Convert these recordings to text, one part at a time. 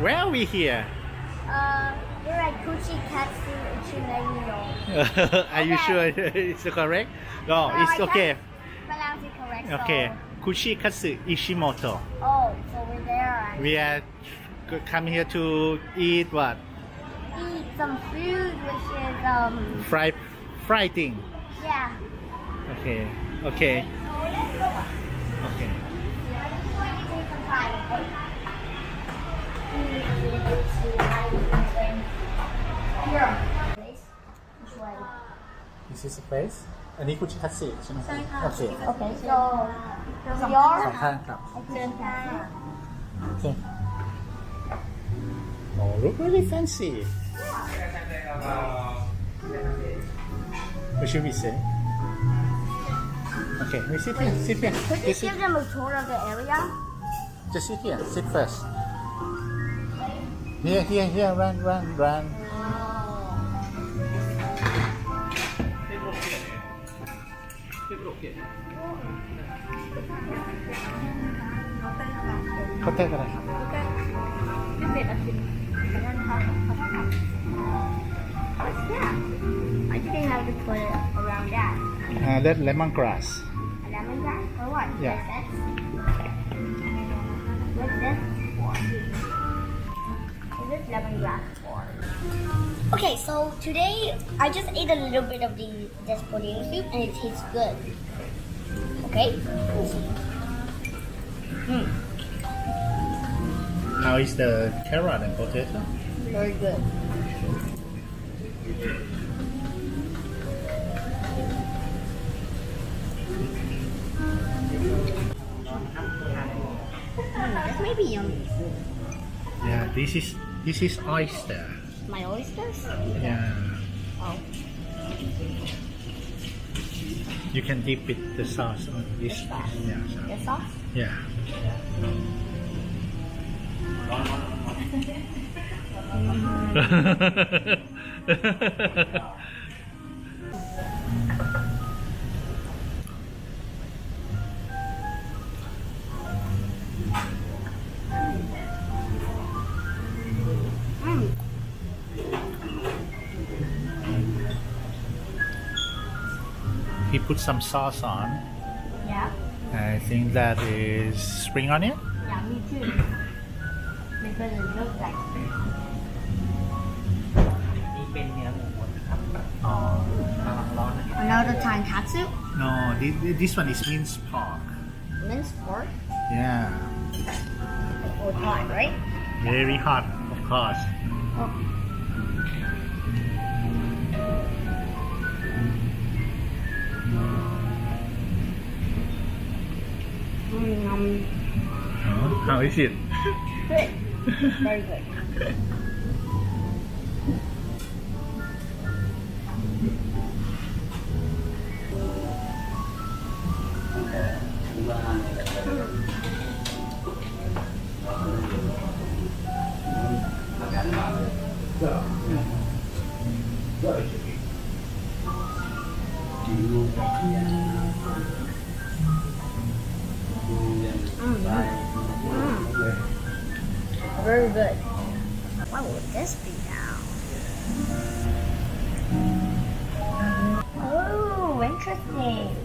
Where are we here? Uh, we're at Kuchikatsu Ichimeyo. are you sure it's correct? No, Well, it's I okay. Pronounce it correct. so- Okay. Kushikatsu Ishimoto. Oh, so we're there and We are come here to eat what? eat some food, which is um, Fried, fried thing. yeah. Okay. Okay. So. Okay. This is a place อันนี้คุชิคัตสึใช่ไหม ใช่ค่ะ โอเค Okay, so from สอง your ข้างครับ เชิญค่ะ โอเค Oh, look really fancy. What should we say? Okay, we sit here. Sit here. Could you Just sit, give them a tour of the area? just sit here. Sit first. Here, here, here. Run, run, run. Có tên cái này. What's that? I think they have to put it around that. Uh, that lemongrass. A lemongrass or what? Yeah. What's this? What's this for? Is this lemongrass for? Okay, so today I just ate a little bit of the this potato soup and it tastes good. Okay? Hmm, How is the carrot and potato? very good. This may be yummy. Yeah, this is this is oyster. My oysters? Yeah. Oh. You can dip it the sauce on this. Yeah. So, The sauce? yeah. Mm. put some sauce on. Yeah. I think that is spring onion. Yeah, me too. Because it looks like นี่เป็นเนื้อหมูบดครับ Oh. กำลังร้อนนะครับ another time katsu, No, this, this one is minced pork. minced pork, Yeah. or hot, right? Very hot, of course. Oh. How is it? good. Very good. Mm. Very good. What would this be now? Oh, interesting.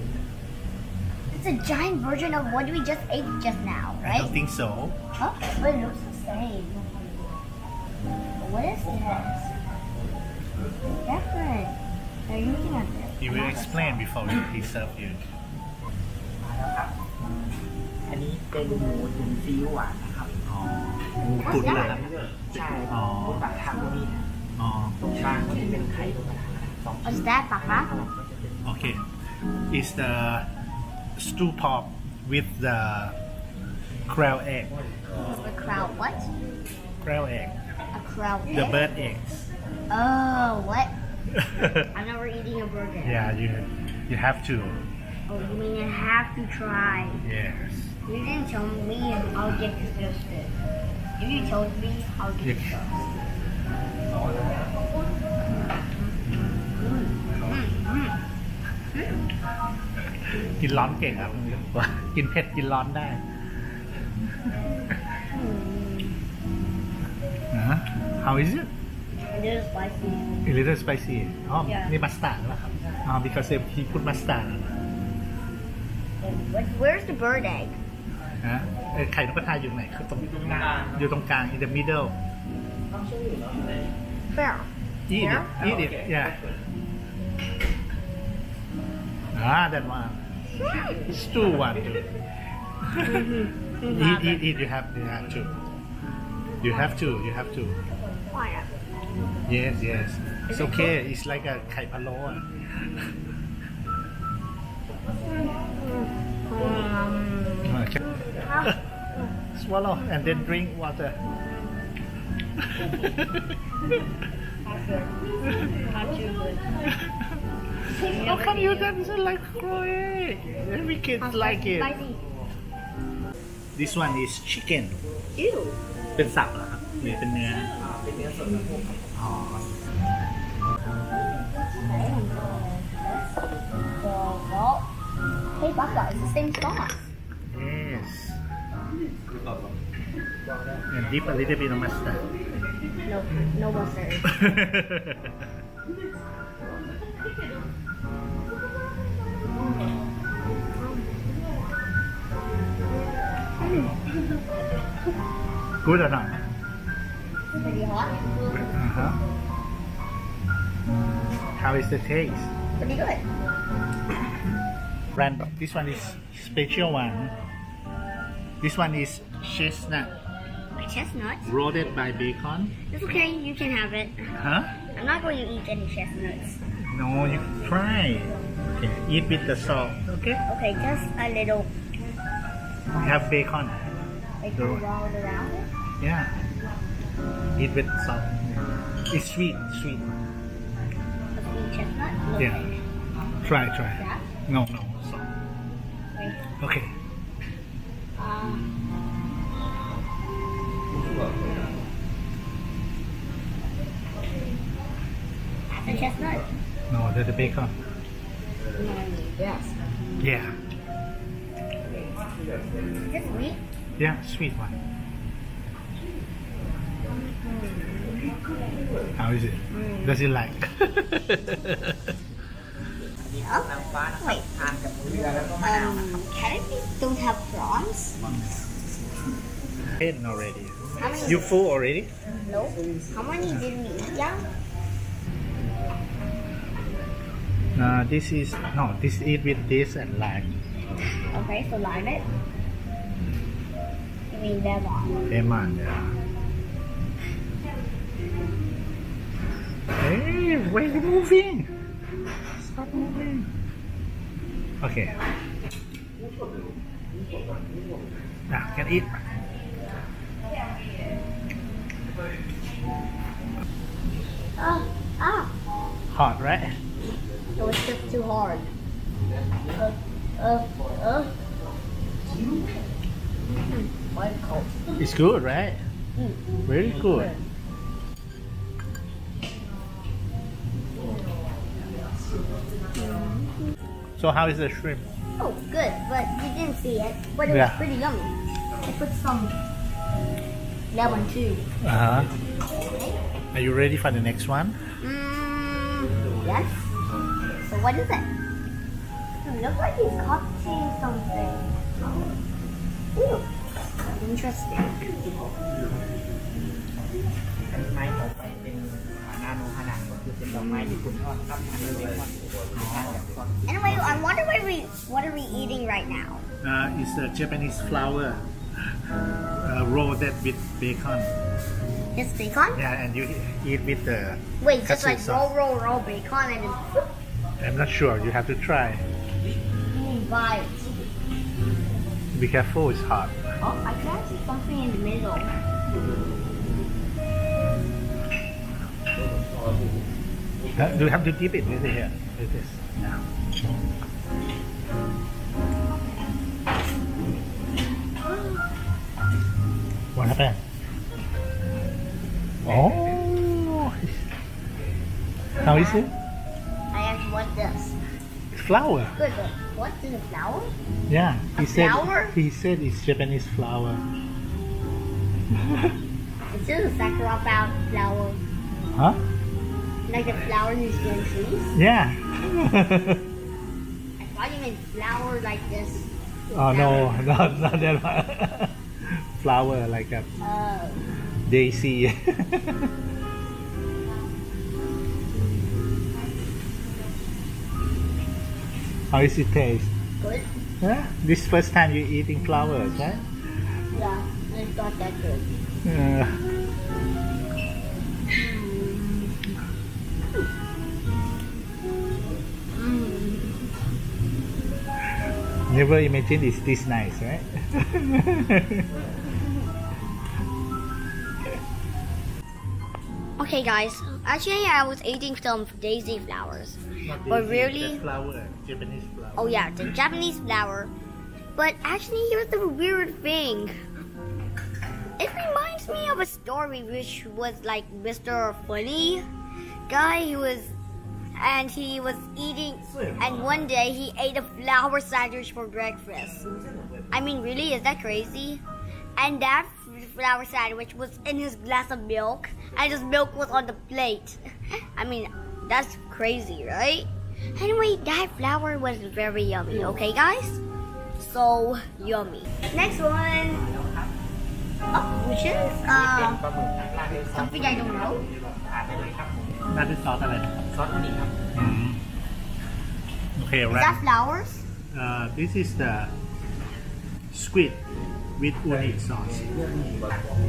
It's a giant version of what we just ate just now, I right? don't think so. Huh? But it looks the same. What is this? Different. They're using a He will explain before we he serve you. มาแล้วครับ อันนี้เป็นหมูตุ๋นซีอิ๊วหวานนะครับ อ๋อหมูตุ๋นเหรอครับ ใช่ อ๋อ หมูปากทางก็มี อ๋อ ตรงกลางก็จะเป็นไข่นกกระทาสอง What's that, Papa? ก็จะเป็น Okay. It's the stew pork with the crab egg. A crowd what? Crab egg. A crowd The egg? bird eggs. Oh, what? I'm never eating a burger. yeah, you you have to. Oh, you mean I have to try? Yes. You didn't tell me how disgusted. If you told me how Yeah. disgusted. Mm, mm, mm. กินร้อนเก่งครับกินเผ็ดกินร้อนได้ Mm. How is it A little spicy. a little spicy อ๋อ Yeah. นี่มัสตาร์ดแล้วครับอ๋อ because they he put mustard on it. What, where's the bird egg? ฮะเอ้ยไข่นกกระทาอยู่ไหนคือตรงอยู่ตรงกลาง in the middle Where? eat it Yeah? eat it yeah ah that one stew one too eat eat eat you have you have to you have to you have to Why not? yes yes it's okay it's like a ไข่พะโล้อะ Um, Okay. swallow and then drink water not too good. How come you don't like Chloe? Every kid like it. Spicy. This one is chicken. Ew. เป็นสับเหรอครับหรือเป็นเนื้อ เป็นเนื้อสดครับผม อ๋อ Well, hey, Baka, it's the same sauce. yes and dip a little bit of mustard No, no mustard. good or not Pretty hot. uh-huh. how is the taste Pretty good. Brand, this one is special one this one is chestnut chestnut. roasted by bacon It's okay, you can have it. huh I'm not going to eat any chestnuts. no you try okay eat with the salt okay Okay, just a little. you have bacon Like Go. roll around it. Yeah. Eat with salt. It's sweet, sweet. Sweet chestnut. Okay. Yeah. Try, try. Yeah. No, no, salt. Wait. Okay. That's a chestnut. No, the bacon. Yes. Yeah. Just sweet. Yeah, sweet one. How is it? Does it like? here. Wait. Um, can we don't have prawns? Hidden already. You full already? No. How many did we eat Yeah. Uh, this is no. This eat with this and lime. Okay, so lime it. You mean lemon? Lemon, yeah. Hey, where are you moving? Okay. Now can eat. Ah, ah. Hot, right? No, it's just too hard. Uh, uh, uh. Mm, It's good, right? Mm. Very good. So how is the shrimp? Oh, good, but you didn't see it. But it Yeah. was pretty yummy. I put some lemon too. Uh huh. Are you ready for the next one? Mm, yes. So what is it? It looks like he's cutting something. Ooh, interesting. าโนฮานะก็คือเป็นดอกไม้ญี่ปุ่นทอดครับอันนี้เบคอนทานแบบทอด Anyway, I wonder what we what are we eating right now? Uh, it's a Japanese flour uh, roasted with bacon. Just bacon? Yeah, and you eat with the. Wait, just Katsu like sauce. roll, roll, roll bacon and then whoop, I'm not sure. You have to try. you bite. Be careful. It's hot. Oh, I can see something in the middle. Uh, do you have to dip it with it here? With this. What happened? Oh. How is it? I actually want this. It's flour. Good, what is a flower? Yeah. He A said. flour? He said it's Japanese flower. It's just a sakura flower, flower. Huh? Like the flowers you see trees. Yeah. I thought you meant flower like this. oh no, not not that one. Flower like a Oh. daisy. How is it taste? Good. Huh? This first time you're eating flowers, right? Yeah, it's not that good. Uh, never imagined it's this nice, right? Okay, guys. Actually, I was eating some daisy flowers. But really- flower, Japanese flower. Oh yeah, the Japanese flower. But actually, here's the weird thing. It reminds me of a story which was like Mr. Funny guy who was, and he was eating, and one day he ate a flour sandwich for breakfast. I mean, really, is that crazy? And that flour sandwich was in his glass of milk, and his milk was on the plate. I mean, that's crazy, right? Anyway, that flour was very yummy, okay guys? So yummy. Next one. Oh, which is, uh, something I don't know. ทานได้เลยครับ นั่นเป็นซอสอะไร ซอสอันนี้ครับ Okay, Is right. that flowers? Uh, this is the squid with uni sauce.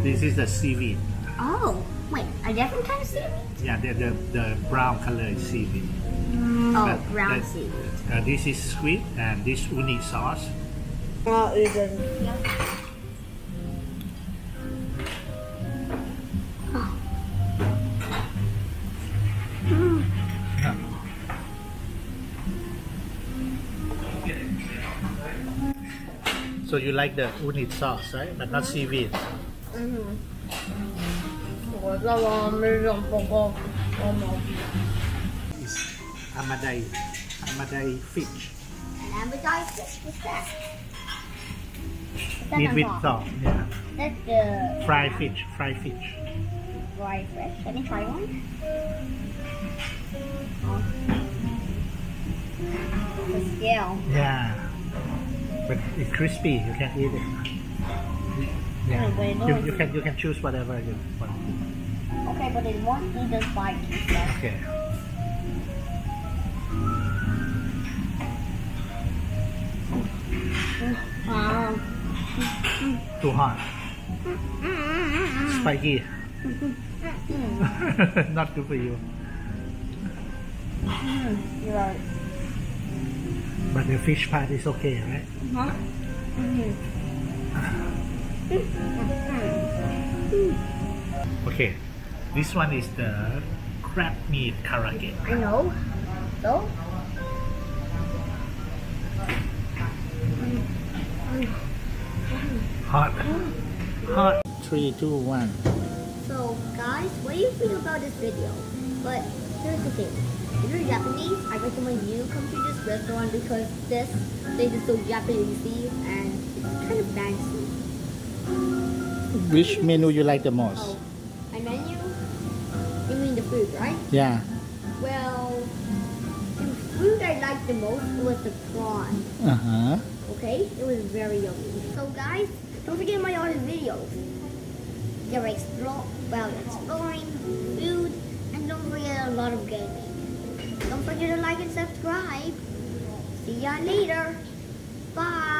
This is the seaweed. Oh, wait, a different kind of seaweed? Yeah, the, the, the brown color is seaweed. Oh, But brown that- seaweed. Uh, this is squid and this uni sauce. Oh, even. So you like the uni sauce, right? But not seaweed. Mm-hmm. It's amadai, amadai fish. An amadai fish? What's that? Meat with salt, yeah. That's the... Fried fish, fried fish. Fried fish? Can you try one. Oh. The scale. Yeah. But it's crispy. You can eat it. Yeah. Oh, wait, You, you can you can choose whatever you want. Okay, but it won't be the spiky stuff. Okay. Too hot. Spiky. Not good for you. Mm-hmm. you're right. But the fish part is okay, right? Huh? Okay. This one is the crab meat karaage. I know. So? Hot. Hot. Three, two, one. So, guys, what do you think about this video? But here's the thing. If you're Japanese, I recommend you come to this restaurant because this place is so Japanesey and it's kind of fancy. Which menu you like the most? Oh, and menu? You mean the food, right? Yeah. Well, the food I liked the most was the prawn. Uh huh. Okay? It was very yummy. So guys, don't forget my other videos. They're explore well exploring, food, and don't forget a lot of gaming. Don't forget to like and subscribe. See ya later. Bye.